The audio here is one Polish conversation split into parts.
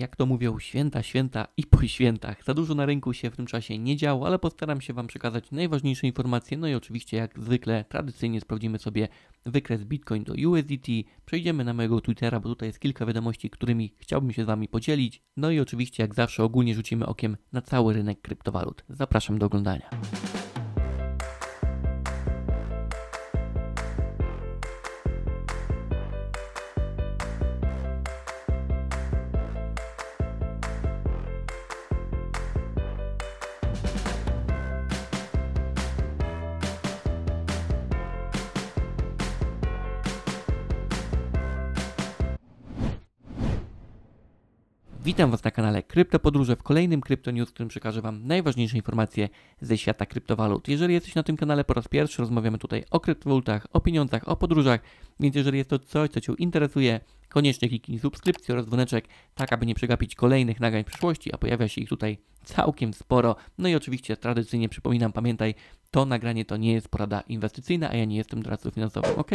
jak to mówią, święta, święta i po świętach. Za dużo na rynku się w tym czasie nie działo, ale postaram się Wam przekazać najważniejsze informacje. No i oczywiście, jak zwykle, tradycyjnie sprawdzimy sobie wykres Bitcoin do USDT. Przejdziemy na mojego Twittera, bo tutaj jest kilka wiadomości, którymi chciałbym się z Wami podzielić. No i oczywiście, jak zawsze, ogólnie rzucimy okiem na cały rynek kryptowalut. Zapraszam do oglądania. Witam Was na kanale Kryptopodróże w kolejnym Krypto News, w którym przekażę Wam najważniejsze informacje ze świata kryptowalut. Jeżeli jesteś na tym kanale po raz pierwszy, rozmawiamy tutaj o kryptowalutach, o pieniądzach, o podróżach, więc jeżeli jest to coś, co Cię interesuje, koniecznie kliknij subskrypcję oraz dzwoneczek, tak aby nie przegapić kolejnych nagrań w przyszłości, a pojawia się ich tutaj całkiem sporo. No i oczywiście tradycyjnie przypominam, pamiętaj, to nagranie to nie jest porada inwestycyjna, a ja nie jestem doradcą finansowym, ok?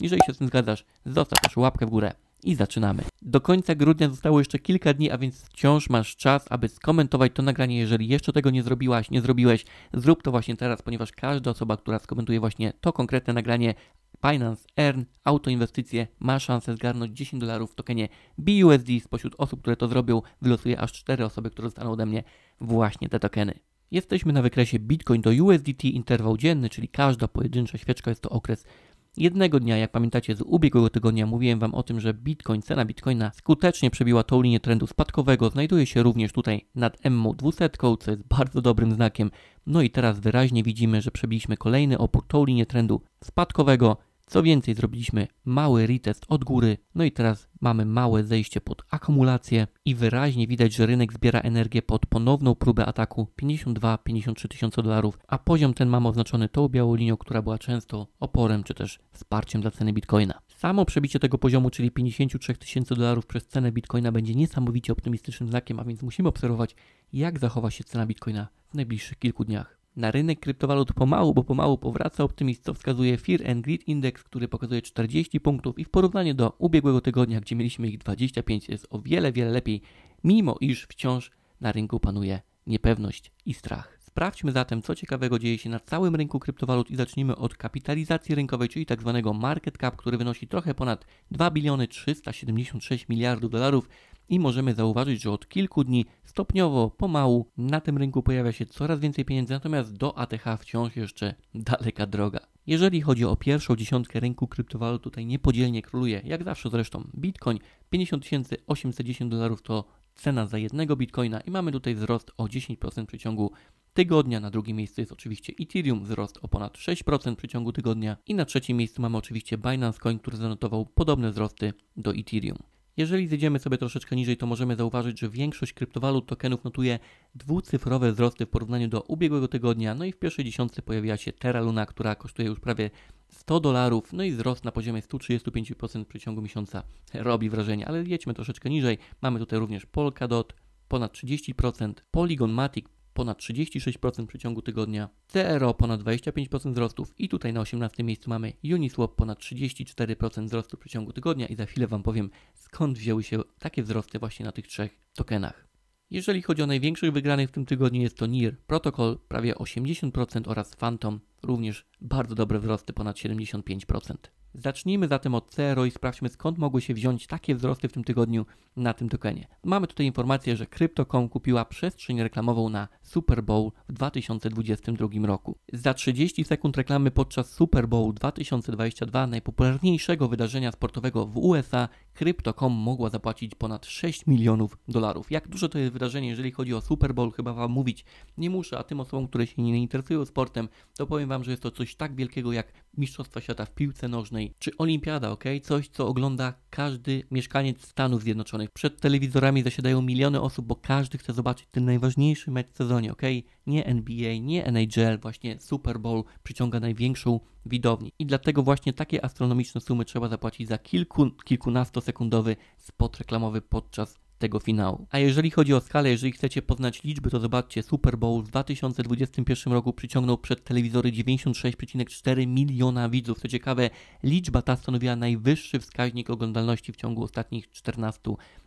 Jeżeli się z tym zgadzasz, zostaw proszę łapkę w górę i zaczynamy. Do końca grudnia zostało jeszcze kilka dni, a więc wciąż masz czas, aby skomentować to nagranie. Jeżeli jeszcze tego nie zrobiłaś, nie zrobiłeś, zrób to właśnie teraz, ponieważ każda osoba, która skomentuje właśnie to konkretne nagranie, Binance, Earn, autoinwestycje, ma szansę zgarnąć 10 dolarów w tokenie BUSD. Spośród osób, które to zrobią, wylosuje aż 4 osoby, które dostaną ode mnie właśnie te tokeny. Jesteśmy na wykresie Bitcoin do USDT interwał dzienny, czyli każda pojedyncza świeczka jest to okres Jednego dnia, jak pamiętacie z ubiegłego tygodnia, mówiłem Wam o tym, że Bitcoin, cena Bitcoina skutecznie przebiła tą linię trendu spadkowego. Znajduje się również tutaj nad MO200, co jest bardzo dobrym znakiem. No i teraz wyraźnie widzimy, że przebiliśmy kolejny opór tą linię trendu spadkowego. Co więcej, zrobiliśmy mały retest od góry, no i teraz mamy małe zejście pod akumulację i wyraźnie widać, że rynek zbiera energię pod ponowną próbę ataku 52-53 tysiące dolarów, a poziom ten mamy oznaczony tą białą linią, która była często oporem czy też wsparciem dla ceny bitcoina. Samo przebicie tego poziomu, czyli 53 tysięcy dolarów przez cenę bitcoina będzie niesamowicie optymistycznym znakiem, a więc musimy obserwować, jak zachowa się cena bitcoina w najbliższych kilku dniach. Na rynek kryptowalut pomału, bo pomału powraca optymizm, co wskazuje Fear and Greed Index, który pokazuje 40 punktów i w porównaniu do ubiegłego tygodnia, gdzie mieliśmy ich 25, jest o wiele, wiele lepiej, mimo iż wciąż na rynku panuje niepewność i strach. Sprawdźmy zatem, co ciekawego dzieje się na całym rynku kryptowalut i zacznijmy od kapitalizacji rynkowej, czyli tak zwanego market cap, który wynosi trochę ponad 2 biliony 376 miliardów dolarów i możemy zauważyć, że od kilku dni stopniowo, pomału na tym rynku pojawia się coraz więcej pieniędzy, natomiast do ATH wciąż jeszcze daleka droga. Jeżeli chodzi o pierwszą dziesiątkę rynku kryptowalut, tutaj niepodzielnie króluje, jak zawsze zresztą, Bitcoin 50 810 dolarów to cena za jednego bitcoina i mamy tutaj wzrost o 10% w przeciągu tygodnia. Na drugim miejscu jest oczywiście Ethereum, wzrost o ponad 6% w przeciągu tygodnia. I na trzecim miejscu mamy oczywiście Binance Coin, który zanotował podobne wzrosty do Ethereum. Jeżeli zejdziemy sobie troszeczkę niżej, to możemy zauważyć, że większość kryptowalut tokenów notuje dwucyfrowe wzrosty w porównaniu do ubiegłego tygodnia. No i w pierwszej dziesiątce pojawiła się Terra Luna, która kosztuje już prawie 100 dolarów, no i wzrost na poziomie 135% w przeciągu miesiąca robi wrażenie, ale jedźmy troszeczkę niżej. Mamy tutaj również Polkadot, ponad 30%, Polygon Matic ponad 36% w przeciągu tygodnia, CRO ponad 25% wzrostów i tutaj na 18 miejscu mamy Uniswap ponad 34% wzrostu w przeciągu tygodnia i za chwilę Wam powiem skąd wzięły się takie wzrosty właśnie na tych trzech tokenach. Jeżeli chodzi o największych wygranych w tym tygodniu jest to NIR Protocol prawie 80% oraz Phantom również bardzo dobre wzrosty ponad 75%. Zacznijmy zatem od CRO i sprawdźmy skąd mogły się wziąć takie wzrosty w tym tygodniu na tym tokenie. Mamy tutaj informację, że Crypto.com kupiła przestrzeń reklamową na Super Bowl w 2022 roku. Za 30 sekund reklamy podczas Super Bowl 2022, najpopularniejszego wydarzenia sportowego w USA, Crypto.com mogła zapłacić ponad 6 milionów dolarów. Jak duże to jest wydarzenie, jeżeli chodzi o Super Bowl, chyba Wam mówić nie muszę, a tym osobom, które się nie interesują sportem, to powiem Wam, że jest to coś tak wielkiego jak Mistrzostwa Świata w piłce nożnej czy Olimpiada, ok? Coś, co ogląda każdy mieszkaniec Stanów Zjednoczonych. Przed telewizorami zasiadają miliony osób, bo każdy chce zobaczyć ten najważniejszy mecz w sezonie, ok? Nie NBA, nie NHL, właśnie Super Bowl przyciąga największą widownię. I dlatego właśnie takie astronomiczne sumy trzeba zapłacić za kilku, kilkunastosekundowy spot reklamowy podczas tego finału. A jeżeli chodzi o skalę, jeżeli chcecie poznać liczby, to zobaczcie, Super Bowl w 2021 roku przyciągnął przed telewizory 96,4 miliona widzów. Co ciekawe, liczba ta stanowiła najwyższy wskaźnik oglądalności w ciągu ostatnich 14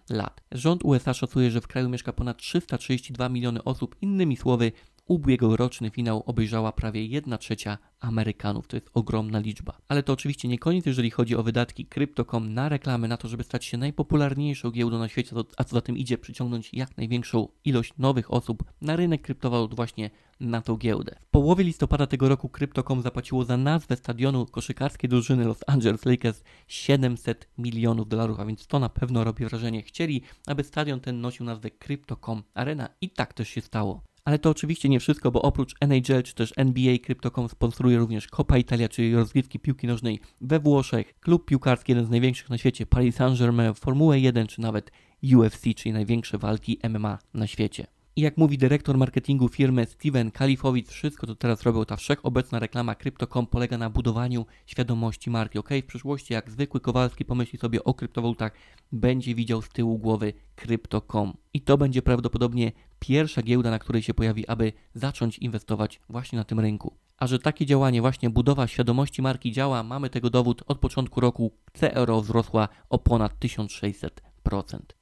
lat. Rząd USA szacuje, że w kraju mieszka ponad 332 miliony osób. Innymi słowy, ubiegłoroczny finał obejrzała prawie 1 trzecia Amerykanów. To jest ogromna liczba. Ale to oczywiście nie koniec, jeżeli chodzi o wydatki Crypto.com na reklamy, na to, żeby stać się najpopularniejszą giełdą na świecie, a co za tym idzie, przyciągnąć jak największą ilość nowych osób na rynek kryptowalut właśnie na tą giełdę. W połowie listopada tego roku Crypto.com zapłaciło za nazwę stadionu koszykarskiej drużyny Los Angeles Lakers 700 milionów dolarów, a więc to na pewno robi wrażenie. Chcieli, aby stadion ten nosił nazwę Crypto.com Arena i tak też się stało. Ale to oczywiście nie wszystko, bo oprócz NHL czy też NBA Crypto.com sponsoruje również Copa Italia, czyli rozgrywki piłki nożnej we Włoszech, klub piłkarski, jeden z największych na świecie, Paris Saint-Germain, Formułę 1 czy nawet UFC, czyli największe walki MMA na świecie. I jak mówi dyrektor marketingu firmy Steven Kalifowicz, wszystko to teraz robią ta wszechobecna reklama Crypto.com polega na budowaniu świadomości marki. Ok, w przyszłości jak zwykły Kowalski pomyśli sobie o kryptowalutach, będzie widział z tyłu głowy Crypto.com. I to będzie prawdopodobnie pierwsza giełda, na której się pojawi, aby zacząć inwestować właśnie na tym rynku. A że takie działanie, właśnie budowa świadomości marki działa, mamy tego dowód od początku roku. CRO wzrosła o ponad 1600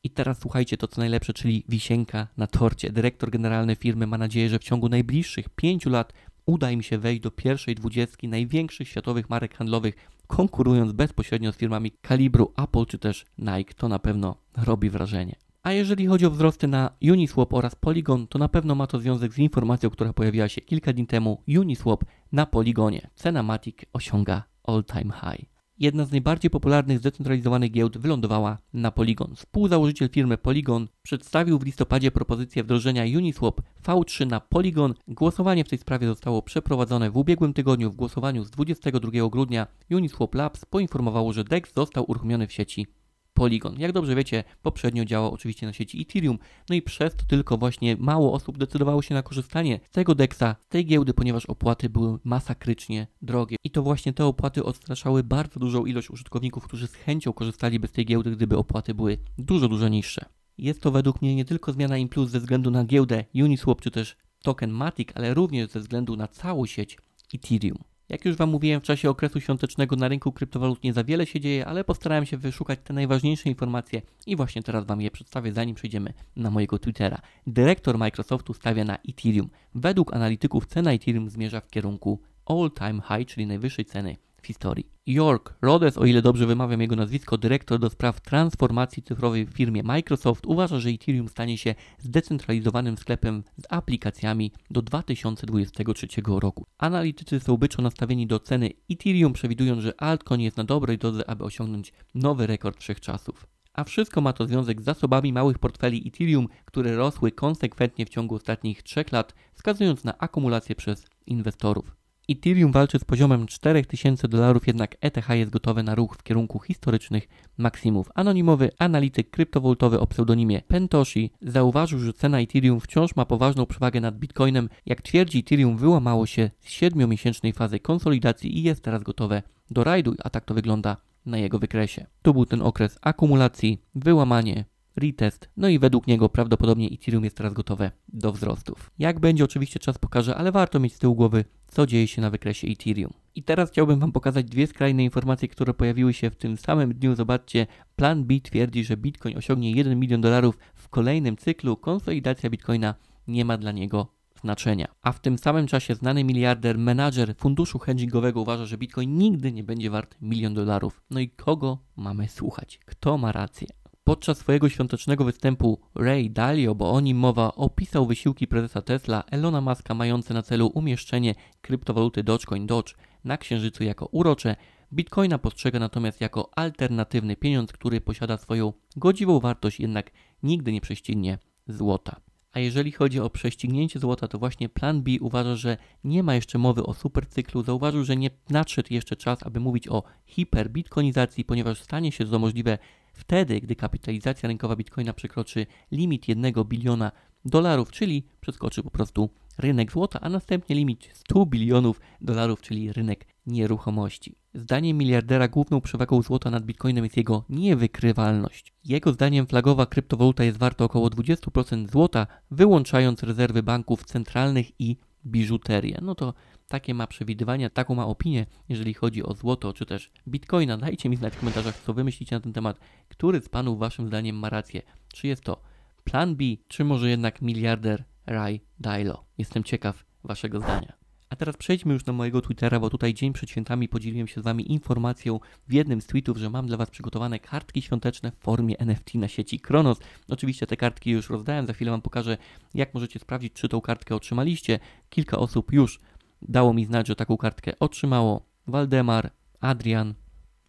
i teraz słuchajcie to co najlepsze, czyli wisienka na torcie. Dyrektor generalny firmy ma nadzieję, że w ciągu najbliższych pięciu lat uda im się wejść do pierwszej dwudziestki największych światowych marek handlowych, konkurując bezpośrednio z firmami kalibru Apple czy też Nike. To na pewno robi wrażenie. A jeżeli chodzi o wzrosty na Uniswap oraz Polygon, to na pewno ma to związek z informacją, która pojawiła się kilka dni temu. Uniswap na Polygonie. Cena Matic osiąga all-time high jedna z najbardziej popularnych zdecentralizowanych giełd wylądowała na Polygon. Współzałożyciel firmy Polygon przedstawił w listopadzie propozycję wdrożenia Uniswap V3 na Polygon. Głosowanie w tej sprawie zostało przeprowadzone w ubiegłym tygodniu. W głosowaniu z 22 grudnia Uniswap Labs poinformowało, że DEX został uruchomiony w sieci Polygon. Jak dobrze wiecie, poprzednio działał oczywiście na sieci Ethereum, no i przez to tylko właśnie mało osób decydowało się na korzystanie z tego DEXa, z tej giełdy, ponieważ opłaty były masakrycznie drogie. I to właśnie te opłaty odstraszały bardzo dużą ilość użytkowników, którzy z chęcią korzystaliby z tej giełdy, gdyby opłaty były dużo, dużo niższe. Jest to według mnie nie tylko zmiana Implus ze względu na giełdę Uniswap czy też token Matic, ale również ze względu na całą sieć Ethereum. Jak już Wam mówiłem, w czasie okresu świątecznego na rynku kryptowalut nie za wiele się dzieje, ale postarałem się wyszukać te najważniejsze informacje i właśnie teraz Wam je przedstawię, zanim przejdziemy na mojego Twittera. Dyrektor Microsoftu stawia na Ethereum. Według analityków cena Ethereum zmierza w kierunku all-time high, czyli najwyższej ceny w historii. York Rhodes, o ile dobrze wymawiam jego nazwisko, dyrektor do spraw transformacji cyfrowej w firmie Microsoft, uważa, że Ethereum stanie się zdecentralizowanym sklepem z aplikacjami do 2023 roku. Analitycy są byczo nastawieni do ceny Ethereum, przewidując, że altcoin jest na dobrej drodze, aby osiągnąć nowy rekord wszechczasów. A wszystko ma to związek z zasobami małych portfeli Ethereum, które rosły konsekwentnie w ciągu ostatnich 3 lat, wskazując na akumulację przez inwestorów. Ethereum walczy z poziomem 4000 dolarów, jednak ETH jest gotowe na ruch w kierunku historycznych maksimów. Anonimowy analityk kryptowoltowy o pseudonimie Pentoshi zauważył, że cena Ethereum wciąż ma poważną przewagę nad Bitcoinem. Jak twierdzi, Ethereum wyłamało się z 7-miesięcznej fazy konsolidacji i jest teraz gotowe do rajdu, a tak to wygląda na jego wykresie. To był ten okres akumulacji, wyłamanie, retest, no i według niego prawdopodobnie Ethereum jest teraz gotowe do wzrostów. Jak będzie oczywiście czas pokaże, ale warto mieć z tyłu głowy, co dzieje się na wykresie Ethereum. I teraz chciałbym Wam pokazać dwie skrajne informacje, które pojawiły się w tym samym dniu. Zobaczcie, plan B twierdzi, że Bitcoin osiągnie 1 milion dolarów w kolejnym cyklu. Konsolidacja Bitcoina nie ma dla niego znaczenia. A w tym samym czasie znany miliarder, menadżer funduszu hedgingowego uważa, że Bitcoin nigdy nie będzie wart milion dolarów. No i kogo mamy słuchać? Kto ma rację? Podczas swojego świątecznego występu Ray Dalio, bo o nim mowa, opisał wysiłki prezesa Tesla Elona Muska mające na celu umieszczenie kryptowaluty Dogecoin Doge na księżycu jako urocze. Bitcoina postrzega natomiast jako alternatywny pieniądz, który posiada swoją godziwą wartość, jednak nigdy nie prześcignie złota. A jeżeli chodzi o prześcignięcie złota, to właśnie plan B uważa, że nie ma jeszcze mowy o supercyklu. Zauważył, że nie nadszedł jeszcze czas, aby mówić o hiperbitcoinizacji, ponieważ stanie się to możliwe wtedy, gdy kapitalizacja rynkowa bitcoina przekroczy limit 1 biliona dolarów, czyli przeskoczy po prostu rynek złota, a następnie limit 100 bilionów dolarów, czyli rynek nieruchomości. Zdaniem miliardera główną przewagą złota nad bitcoinem jest jego niewykrywalność. Jego zdaniem flagowa kryptowaluta jest warta około 20% złota, wyłączając rezerwy banków centralnych i biżuterię. No to takie ma przewidywania, taką ma opinię, jeżeli chodzi o złoto czy też bitcoina. Dajcie mi znać w komentarzach, co wy myślicie na ten temat. Który z panów waszym zdaniem ma rację? Czy jest to plan B, czy może jednak miliarder Ray Dalio? Jestem ciekaw waszego zdania. A teraz przejdźmy już na mojego Twittera, bo tutaj dzień przed świętami podzieliłem się z Wami informacją w jednym z tweetów, że mam dla Was przygotowane kartki świąteczne w formie NFT na sieci Kronos. Oczywiście te kartki już rozdałem, za chwilę Wam pokażę, jak możecie sprawdzić, czy tą kartkę otrzymaliście. Kilka osób już dało mi znać, że taką kartkę otrzymało. Waldemar, Adrian,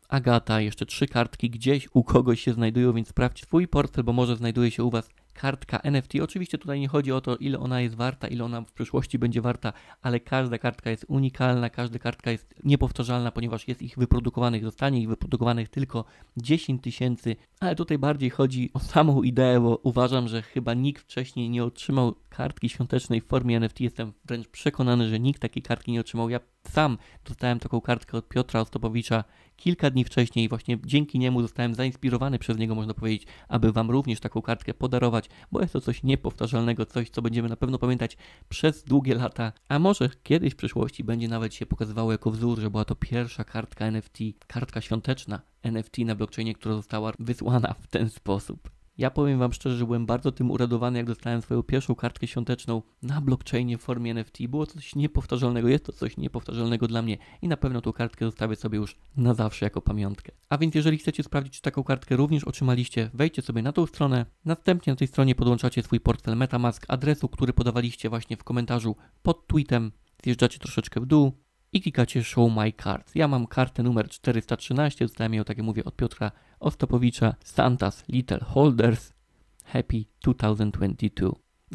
Agata, jeszcze trzy kartki gdzieś u kogoś się znajdują, więc sprawdź swój portfel, bo może znajduje się u Was kartka NFT. Oczywiście tutaj nie chodzi o to, ile ona jest warta, ile ona w przyszłości będzie warta, ale każda kartka jest unikalna, każda kartka jest niepowtarzalna, ponieważ jest ich wyprodukowanych, zostanie ich wyprodukowanych tylko 10 tysięcy, ale tutaj bardziej chodzi o samą ideę, bo uważam, że chyba nikt wcześniej nie otrzymał kartki świątecznej w formie NFT. Jestem wręcz przekonany, że nikt takiej kartki nie otrzymał. Ja sam dostałem taką kartkę od Piotra Ostopowicza kilka dni wcześniej. Właśnie dzięki niemu zostałem zainspirowany przez niego, można powiedzieć, aby Wam również taką kartkę podarować, bo jest to coś niepowtarzalnego, coś, co będziemy na pewno pamiętać przez długie lata, a może kiedyś w przyszłości będzie nawet się pokazywało jako wzór, że była to pierwsza kartka NFT, kartka świąteczna NFT na blockchainie, która została wysłana w ten sposób. Ja powiem Wam szczerze, że byłem bardzo tym uradowany, jak dostałem swoją pierwszą kartkę świąteczną na blockchainie w formie NFT. Było to coś niepowtarzalnego, jest to coś niepowtarzalnego dla mnie i na pewno tą kartkę zostawię sobie już na zawsze jako pamiątkę. A więc jeżeli chcecie sprawdzić, czy taką kartkę również otrzymaliście, wejdźcie sobie na tą stronę, następnie na tej stronie podłączacie swój portfel MetaMask adresu, który podawaliście właśnie w komentarzu pod tweetem, zjeżdżacie troszeczkę w dół, i klikacie Show My Cards. Ja mam kartę numer 413, dostałem ją, tak jak mówię, od Piotra Ostapowicza, Santa's Little Holders Happy 2022.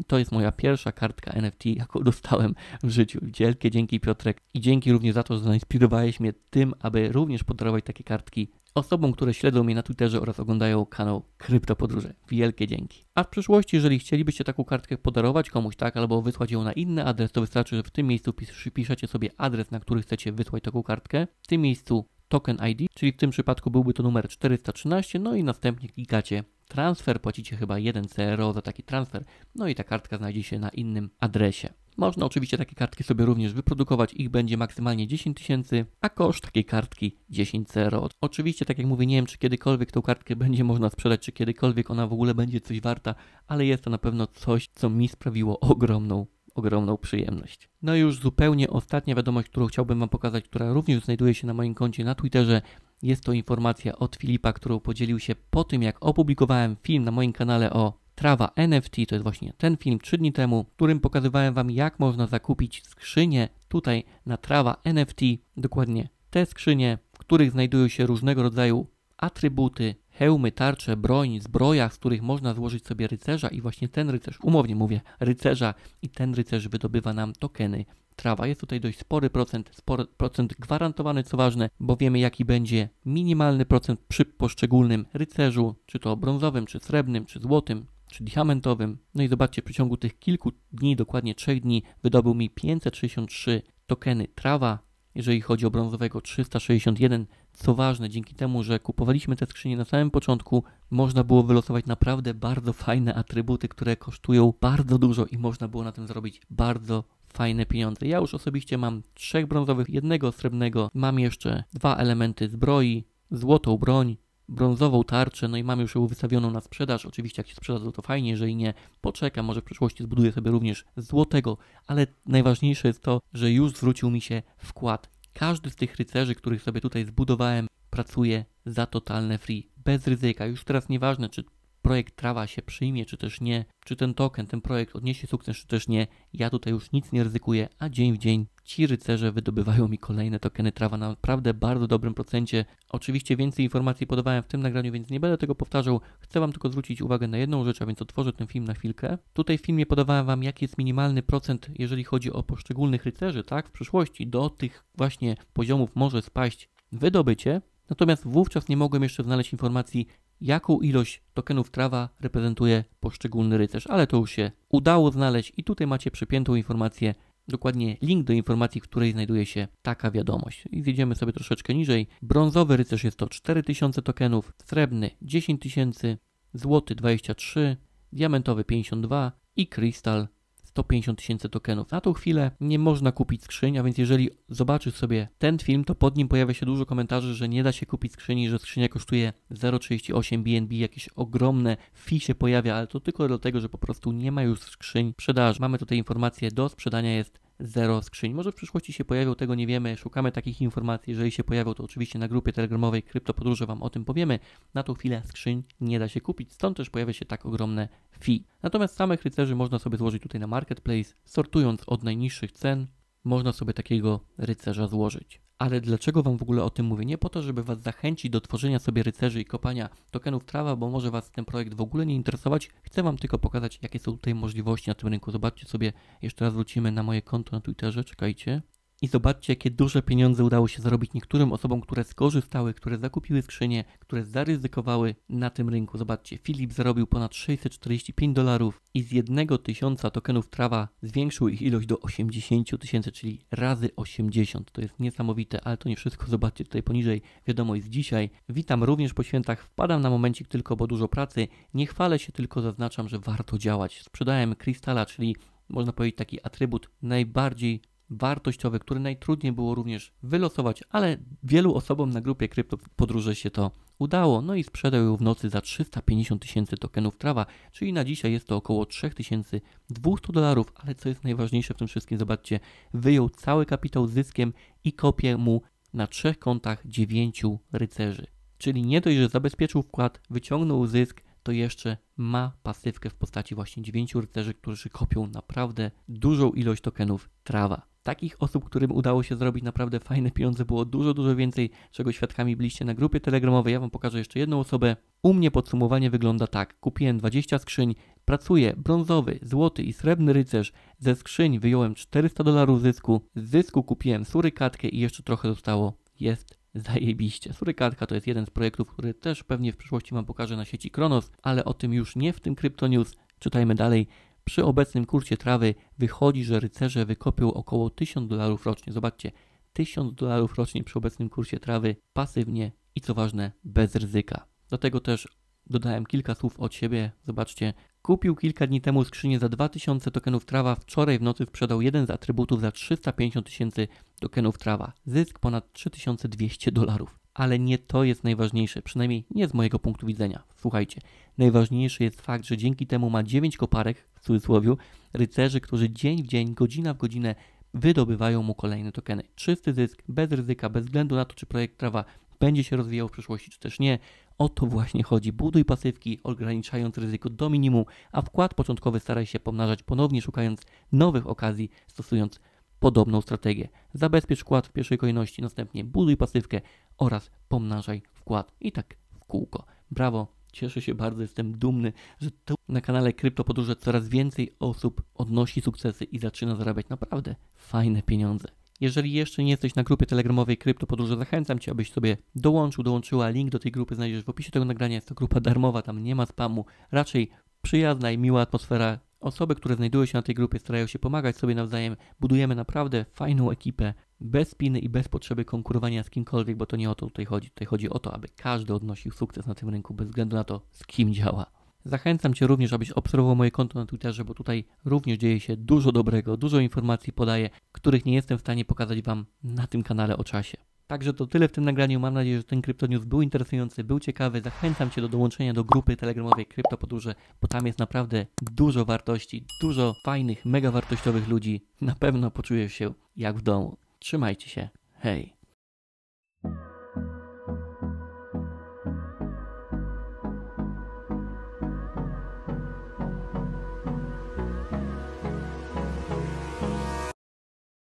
To jest moja pierwsza kartka NFT, jaką dostałem w życiu. Wielkie dzięki Piotrek i dzięki również za to, że zainspirowałeś mnie tym, aby również podarować takie kartki osobom, które śledzą mnie na Twitterze oraz oglądają kanał Kryptopodróże. Wielkie dzięki. A w przyszłości, jeżeli chcielibyście taką kartkę podarować komuś, tak, albo wysłać ją na inny adres, to wystarczy, że w tym miejscu piszecie sobie adres, na który chcecie wysłać taką kartkę. W tym miejscu token ID, czyli w tym przypadku byłby to numer 413, no i następnie klikacie transfer, płacicie chyba 1 CRO za taki transfer, no i ta kartka znajdzie się na innym adresie. Można oczywiście takie kartki sobie również wyprodukować, ich będzie maksymalnie 10 tysięcy, a koszt takiej kartki 10 CRO. Oczywiście, tak jak mówię, nie wiem, czy kiedykolwiek tą kartkę będzie można sprzedać, czy kiedykolwiek ona w ogóle będzie coś warta, ale jest to na pewno coś, co mi sprawiło ogromną ogromną przyjemność. No i już zupełnie ostatnia wiadomość, którą chciałbym Wam pokazać, która również znajduje się na moim koncie na Twitterze. Jest to informacja od Filipa, którą podzielił się po tym, jak opublikowałem film na moim kanale o trawa NFT, to jest właśnie ten film 3 dni temu, którym pokazywałem Wam, jak można zakupić skrzynię tutaj na trawa NFT, dokładnie te skrzynie, w których znajdują się różnego rodzaju atrybuty, hełmy, tarcze, broń, zbroja, z których można złożyć sobie rycerza i właśnie ten rycerz, umownie mówię, rycerza i ten rycerz wydobywa nam tokeny trawa. Jest tutaj dość spory procent, spory procent gwarantowany, co ważne, bo wiemy jaki będzie minimalny procent przy poszczególnym rycerzu, czy to brązowym, czy srebrnym, czy złotym, czy diamentowym. No i zobaczcie, w przeciągu tych kilku dni, dokładnie 3 dni, wydobył mi 563 tokeny trawa. Jeżeli chodzi o brązowego 361, co ważne, dzięki temu, że kupowaliśmy te skrzynie na samym początku, można było wylosować naprawdę bardzo fajne atrybuty, które kosztują bardzo dużo i można było na tym zrobić bardzo fajne pieniądze. Ja już osobiście mam trzech brązowych, jednego srebrnego, mam jeszcze dwa elementy zbroi, złotą broń, brązową tarczę, no i mam już ją wystawioną na sprzedaż. Oczywiście jak się sprzedadzą to fajnie, jeżeli nie, poczekam, może w przyszłości zbuduję sobie również złotego, ale najważniejsze jest to, że już zwrócił mi się wkład. Każdy z tych rycerzy, których sobie tutaj zbudowałem, pracuje za totalne free, bez ryzyka. Już teraz nieważne, czy projekt trawa się przyjmie, czy też nie, czy ten token, ten projekt odniesie sukces, czy też nie. Ja tutaj już nic nie ryzykuję, a dzień w dzień ci rycerze wydobywają mi kolejne tokeny trawa na naprawdę bardzo dobrym procencie. Oczywiście więcej informacji podawałem w tym nagraniu, więc nie będę tego powtarzał. Chcę Wam tylko zwrócić uwagę na jedną rzecz, a więc otworzę ten film na chwilkę. Tutaj w filmie podawałem Wam, jaki jest minimalny procent, jeżeli chodzi o poszczególnych rycerzy, tak? W przyszłości do tych właśnie poziomów może spaść wydobycie. Natomiast wówczas nie mogłem jeszcze znaleźć informacji, jaką ilość tokenów trawa reprezentuje poszczególny rycerz, ale to już się udało znaleźć i tutaj macie przypiętą informację, dokładnie link do informacji, w której znajduje się taka wiadomość. I zjedziemy sobie troszeczkę niżej. Brązowy rycerz jest to 4000 tokenów, srebrny 10 tysięcy, złoty 23, diamentowy 52 i krystal 150 tysięcy tokenów. Na tą chwilę nie można kupić skrzyń, a więc jeżeli zobaczysz sobie ten film, to pod nim pojawia się dużo komentarzy, że nie da się kupić skrzyni, że skrzynia kosztuje 0,38 BNB, jakieś ogromne fee się pojawia, ale to tylko dlatego, że po prostu nie ma już skrzyń sprzedaży. Mamy tutaj informację, do sprzedania jest zero skrzyń. Może w przyszłości się pojawią, tego nie wiemy, szukamy takich informacji. Jeżeli się pojawią, to oczywiście na grupie telegramowej Kryptopodróże Wam o tym powiemy. Na tą chwilę skrzyń nie da się kupić, stąd też pojawia się tak ogromne fee. Natomiast samych rycerzy można sobie złożyć tutaj na Marketplace, sortując od najniższych cen, można sobie takiego rycerza złożyć. Ale dlaczego Wam w ogóle o tym mówię? Nie po to, żeby Was zachęcić do tworzenia sobie rycerzy i kopania tokenów trawa, bo może Was ten projekt w ogóle nie interesować. Chcę Wam tylko pokazać, jakie są tutaj możliwości na tym rynku. Zobaczcie sobie, jeszcze raz wrócimy na moje konto na Twitterze, czekajcie. I zobaczcie, jakie duże pieniądze udało się zarobić niektórym osobom, które skorzystały, które zakupiły skrzynie, które zaryzykowały na tym rynku. Zobaczcie, Filip zarobił ponad 645 dolarów i z jednego tysiąca tokenów trawa zwiększył ich ilość do 80 tysięcy, czyli razy 80. To jest niesamowite, ale to nie wszystko. Zobaczcie tutaj poniżej wiadomość z dzisiaj. Witam również po świętach. Wpadam na momencik tylko, bo dużo pracy. Nie chwalę się, tylko zaznaczam, że warto działać. Sprzedałem krystala, czyli można powiedzieć taki atrybut najbardziej wartościowy, który najtrudniej było również wylosować, ale wielu osobom na grupie krypto podróże się to udało. No i sprzedał ją w nocy za 350 tysięcy tokenów trawa, czyli na dzisiaj jest to około 3200 dolarów, ale co jest najważniejsze w tym wszystkim, zobaczcie, wyjął cały kapitał zyskiem i kopię mu na trzech kontach dziewięciu rycerzy. Czyli nie dość, że zabezpieczył wkład, wyciągnął zysk, to jeszcze ma pasywkę w postaci właśnie dziewięciu rycerzy, którzy kopią naprawdę dużą ilość tokenów trawa. Takich osób, którym udało się zrobić naprawdę fajne pieniądze, było dużo, dużo więcej, czego świadkami byliście na grupie telegramowej. Ja Wam pokażę jeszcze jedną osobę. U mnie podsumowanie wygląda tak. Kupiłem 20 skrzyń, pracuję brązowy, złoty i srebrny rycerz. Ze skrzyń wyjąłem 400 dolarów zysku. Z zysku kupiłem surykatkę i jeszcze trochę zostało. Jest zajebiście. Surykatka to jest jeden z projektów, który też pewnie w przyszłości Wam pokażę na sieci Kronos, ale o tym już nie w tym Crypto News. Czytajmy dalej. Przy obecnym kursie trawy wychodzi, że rycerze wykopią około 1000 dolarów rocznie. Zobaczcie, 1000 dolarów rocznie przy obecnym kursie trawy pasywnie i co ważne, bez ryzyka. Do tego też dodałem kilka słów od siebie. Zobaczcie, kupił kilka dni temu skrzynię za 2000 tokenów trawa. Wczoraj w nocy sprzedał jeden z atrybutów za 350 tysięcy tokenów trawa. Zysk ponad 3200 dolarów. Ale nie to jest najważniejsze, przynajmniej nie z mojego punktu widzenia. Słuchajcie, najważniejszy jest fakt, że dzięki temu ma 9 koparek, w cudzysłowie, rycerzy, którzy dzień w dzień, godzina w godzinę wydobywają mu kolejne tokeny. Czysty zysk, bez ryzyka, bez względu na to, czy projekt trawa będzie się rozwijał w przyszłości, czy też nie. O to właśnie chodzi. Buduj pasywki, ograniczając ryzyko do minimum, a wkład początkowy staraj się pomnażać ponownie, szukając nowych okazji, stosując podobną strategię. Zabezpiecz wkład w pierwszej kolejności, następnie buduj pasywkę oraz pomnażaj wkład. I tak w kółko. Brawo, Cieszę się bardzo, jestem dumny, że tu na kanale Krypto Podróże coraz więcej osób odnosi sukcesy i zaczyna zarabiać naprawdę fajne pieniądze. Jeżeli jeszcze nie jesteś na grupie telegramowej Krypto Podróże, zachęcam Cię, abyś sobie dołączył, dołączyła. Link do tej grupy znajdziesz w opisie tego nagrania. Jest to grupa darmowa, tam nie ma spamu. Raczej przyjazna i miła atmosfera. Osoby, które znajdują się na tej grupie, starają się pomagać sobie nawzajem. Budujemy naprawdę fajną ekipę, bez spiny i bez potrzeby konkurowania z kimkolwiek, bo to nie o to tutaj chodzi. Tutaj chodzi o to, aby każdy odnosił sukces na tym rynku, bez względu na to, z kim działa. Zachęcam Cię również, abyś obserwował moje konto na Twitterze, bo tutaj również dzieje się dużo dobrego, dużo informacji podaję, których nie jestem w stanie pokazać Wam na tym kanale o czasie. Także to tyle w tym nagraniu. Mam nadzieję, że ten kryptonews był interesujący, był ciekawy. Zachęcam Cię do dołączenia do grupy telegramowej Kryptopodróże, bo tam jest naprawdę dużo wartości, dużo fajnych, mega wartościowych ludzi. Na pewno poczujesz się jak w domu. Trzymajcie się. Hej.